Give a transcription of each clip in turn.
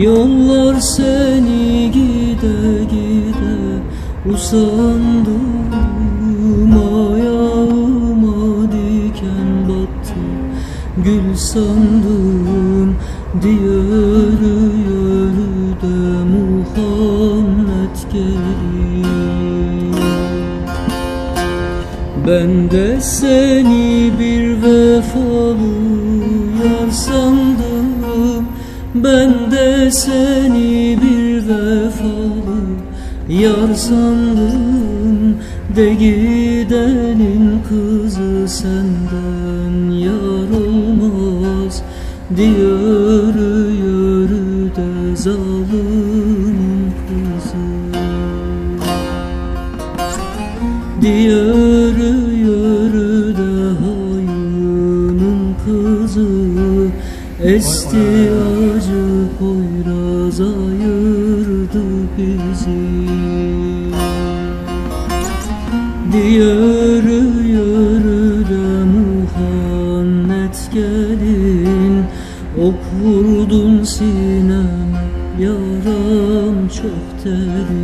Yollar seni gide gide usandım Ayağıma diken battı gül sandım Diye yürü de Muhammed gelir Ben de seni bir vefalı yar sandım Ben de seni bir vefalı yar sandım De gidenin kızı senden yar olmaz Diye yürü de zalimin kızı. Diye yürü de hayının kızı Esti ayırdı bizi. Diye yürü yürü de Muhammed gelin. Ok vurdun sineme yaram çok derin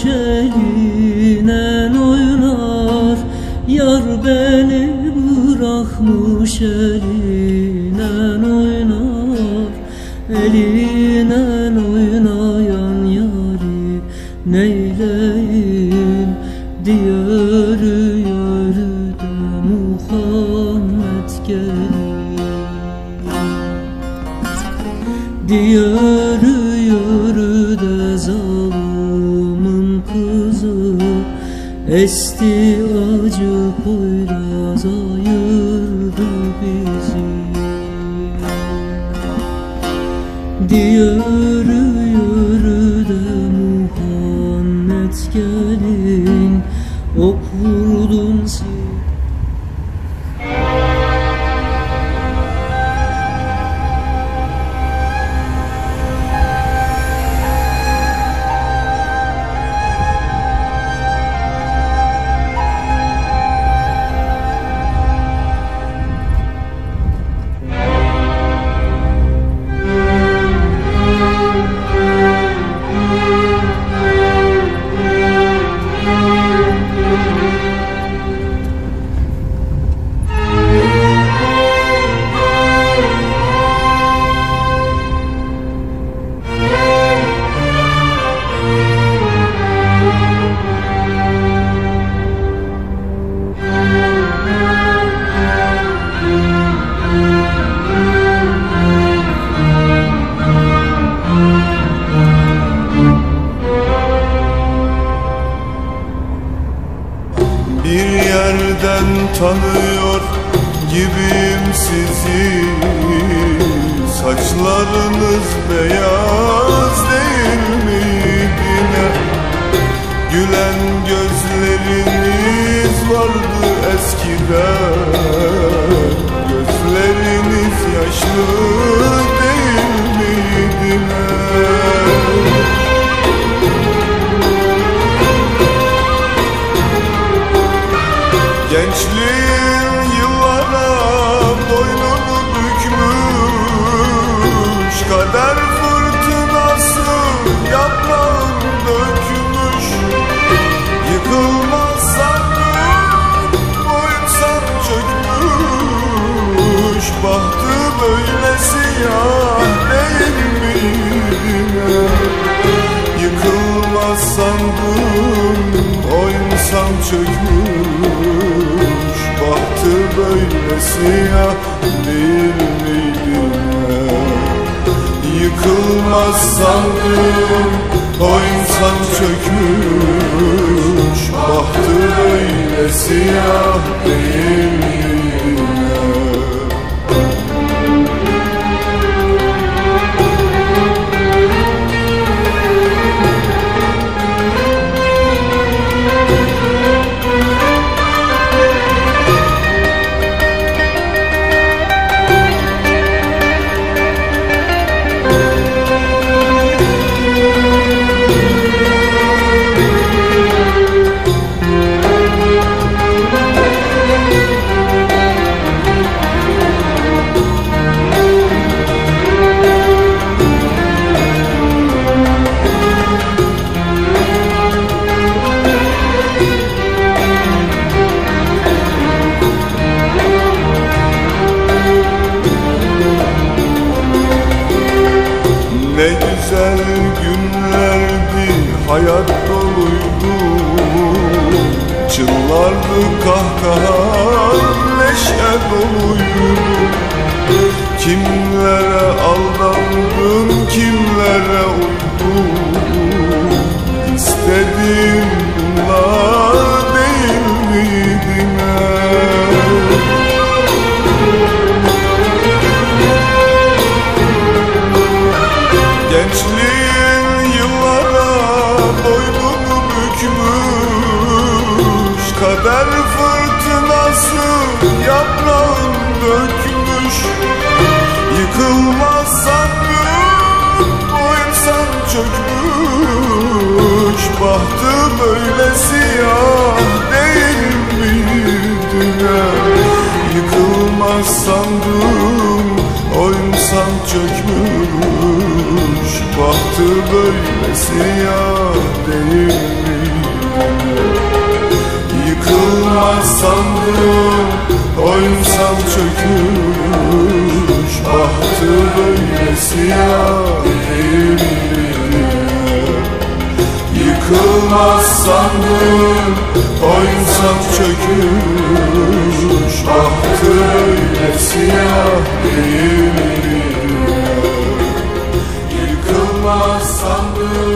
eline oynar Yar beni bırakmış eline Esti acı poyraz ayırdı bizi. Diye yürü de Muhammed gelin Ok sil vardı eskiden. Gözleriniz yaşlı çökmüş Bahtı böyle siyah değil miydi? Yıkılmaz sandım o insan çökmüş. Bahtı böyle siyah değil miydi? Çınlardı kahkaha neşe doluydu Kimlere aldandım kimlere uydum Bahtı böyle siyah değil miydi? Ne? Yıkılmaz sandım o insan çökmüş. Bahtı böyle siyah değil miydi? Yıkılmaz sandım o insan çökmüş. Bahtı böyle siyah değil miydi Yıkılmaz sandım o insan çökmüş Bahtı böyle siyah değil Yıkılmaz sandım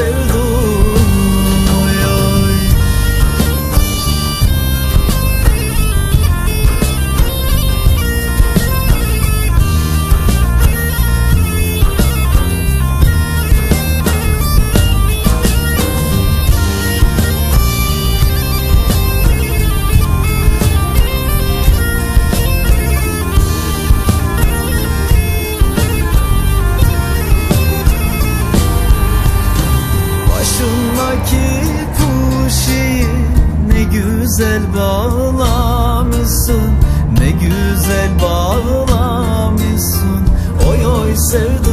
el sevdim.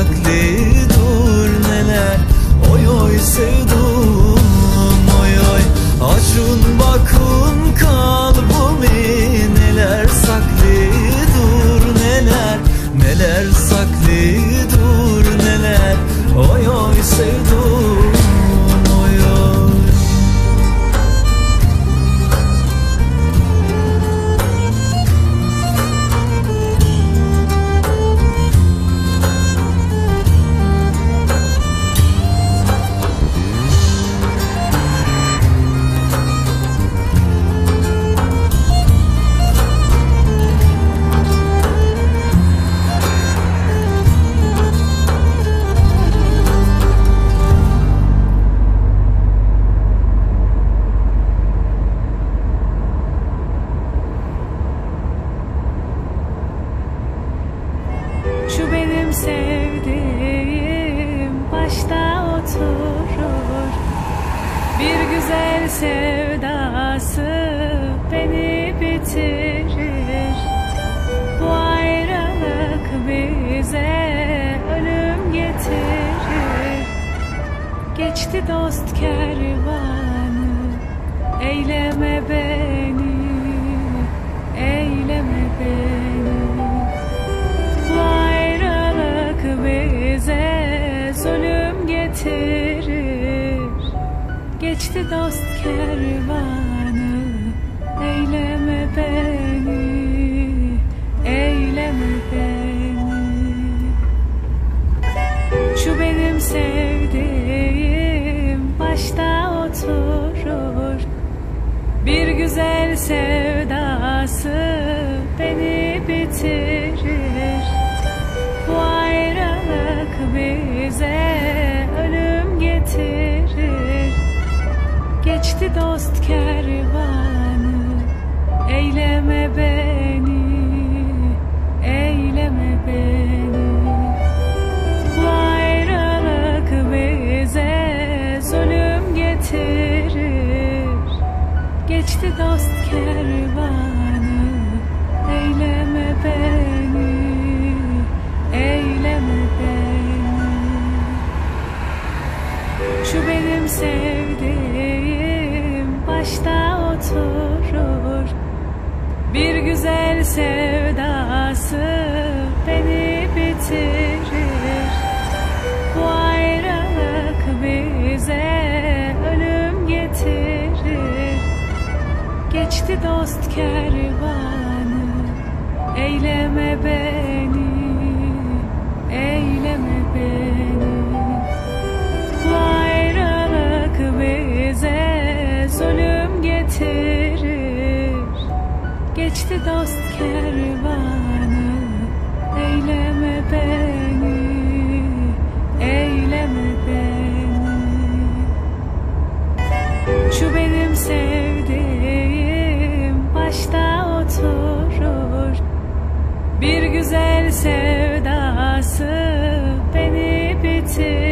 saklı Eyleme beni Eyleme beni. Ayrılık bize zulüm getirir. Geçti dost kervanı Eyleme beni Eyleme beni. Şu benim sevdiğim başta oturur bir güzel sevdası beni bitirir. Bu ayrılık bize ölüm getirir. Geçti dost kervanı Eyleme beni sevdiğim başta oturur. Bir güzel sevdası beni bitirir. Bu ayrılık bize ölüm getirir. Geçti dost kervanı Eyleme beni Eyleme beni Geçti dost kervanı Eyleme beni Eyleme beni. Şu benim sevdiğim başta oturur. Bir güzel sevdası beni bitirir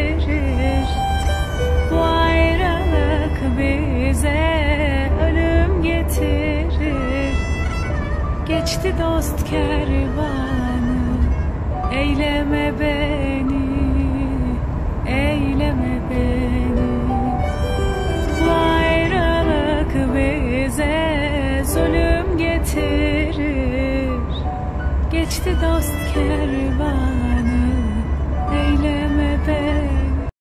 Geçti dost kervanı. Eyleme beni